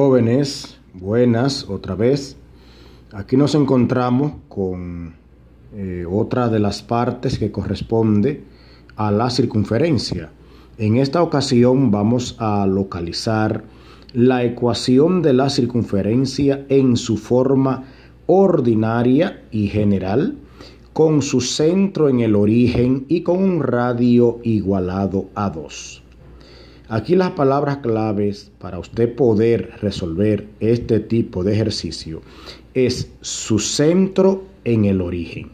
Jóvenes, buenas otra vez. Aquí nos encontramos con eh, otra de las partes que corresponde a la circunferencia. En esta ocasión vamos a localizar la ecuación de la circunferencia en su forma ordinaria y general, con su centro en el origen y con un radio igualado a 2. Aquí las palabras claves para usted poder resolver este tipo de ejercicio es su centro en el origen.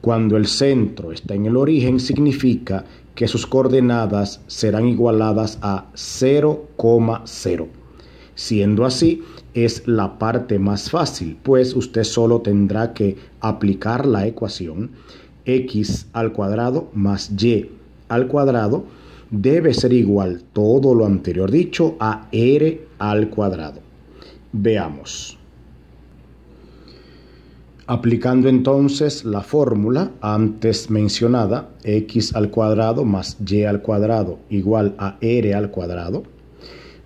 Cuando el centro está en el origen significa que sus coordenadas serán igualadas a 0,0. Siendo así, es la parte más fácil, pues usted solo tendrá que aplicar la ecuación x al cuadrado más y al cuadrado debe ser igual todo lo anterior dicho a r al cuadrado. Veamos. Aplicando entonces la fórmula antes mencionada, x al cuadrado más y al cuadrado igual a r al cuadrado,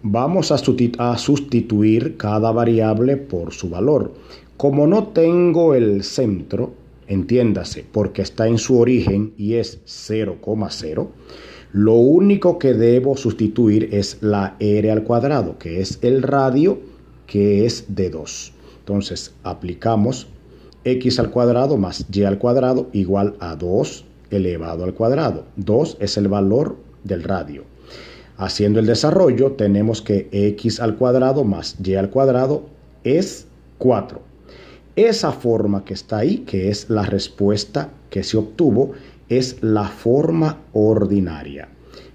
vamos a sustituir cada variable por su valor. Como no tengo el centro, entiéndase, porque está en su origen y es 0,0, lo único que debo sustituir es la r al cuadrado, que es el radio, que es de 2. Entonces, aplicamos x al cuadrado más y al cuadrado igual a 2 elevado al cuadrado. 2 es el valor del radio. Haciendo el desarrollo, tenemos que x al cuadrado más y al cuadrado es 4. Esa forma que está ahí, que es la respuesta que se obtuvo, es la forma ordinaria.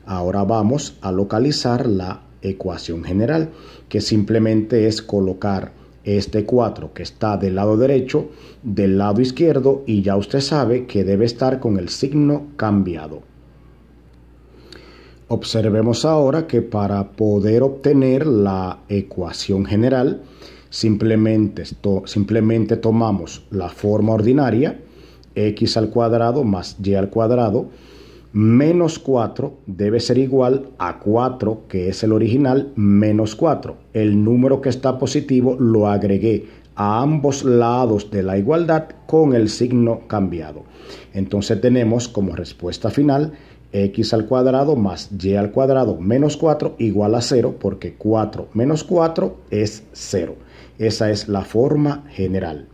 Ahora vamos a localizar la ecuación general, que simplemente es colocar este 4 que está del lado derecho del lado izquierdo y ya usted sabe que debe estar con el signo cambiado. Observemos ahora que para poder obtener la ecuación general, simplemente, simplemente tomamos la forma ordinaria, x al cuadrado más y al cuadrado, menos 4 debe ser igual a 4, que es el original, menos 4. El número que está positivo lo agregué a ambos lados de la igualdad con el signo cambiado. Entonces tenemos como respuesta final x al cuadrado más y al cuadrado menos 4 igual a 0 porque 4 menos 4 es 0. Esa es la forma general.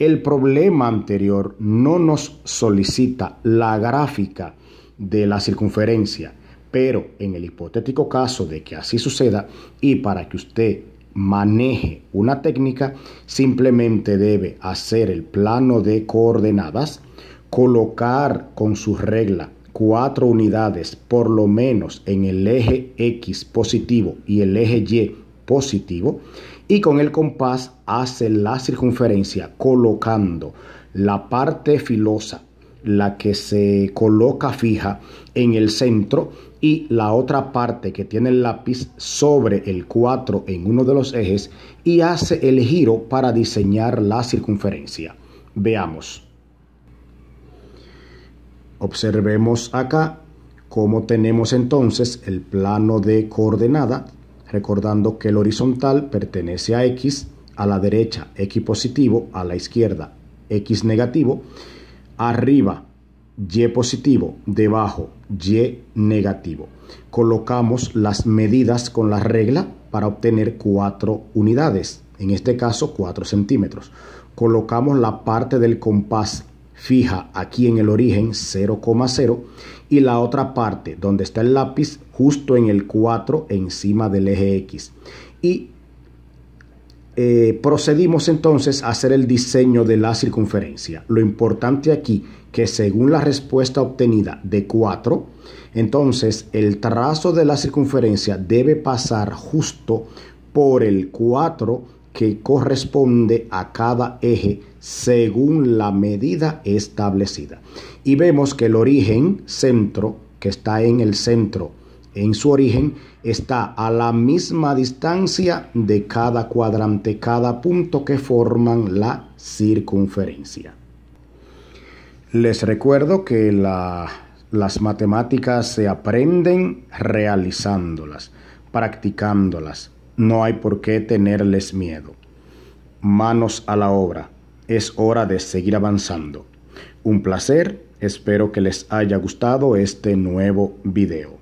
El problema anterior no nos solicita la gráfica de la circunferencia, pero en el hipotético caso de que así suceda y para que usted maneje una técnica, simplemente debe hacer el plano de coordenadas, colocar con su regla cuatro unidades por lo menos en el eje X positivo y el eje Y positivo y con el compás hace la circunferencia colocando la parte filosa, la que se coloca fija en el centro y la otra parte que tiene el lápiz sobre el 4 en uno de los ejes y hace el giro para diseñar la circunferencia. Veamos. Observemos acá cómo tenemos entonces el plano de coordenada recordando que el horizontal pertenece a X, a la derecha X positivo, a la izquierda X negativo, arriba Y positivo, debajo Y negativo. Colocamos las medidas con la regla para obtener cuatro unidades, en este caso 4 centímetros. Colocamos la parte del compás fija aquí en el origen 0,0 y la otra parte donde está el lápiz justo en el 4 encima del eje X. Y eh, procedimos entonces a hacer el diseño de la circunferencia. Lo importante aquí que según la respuesta obtenida de 4, entonces el trazo de la circunferencia debe pasar justo por el 4 que corresponde a cada eje según la medida establecida. Y vemos que el origen centro, que está en el centro, en su origen, está a la misma distancia de cada cuadrante, cada punto que forman la circunferencia. Les recuerdo que las matemáticas se aprenden realizándolas, practicándolas, no hay por qué tenerles miedo. Manos a la obra, es hora de seguir avanzando. Un placer, espero que les haya gustado este nuevo video.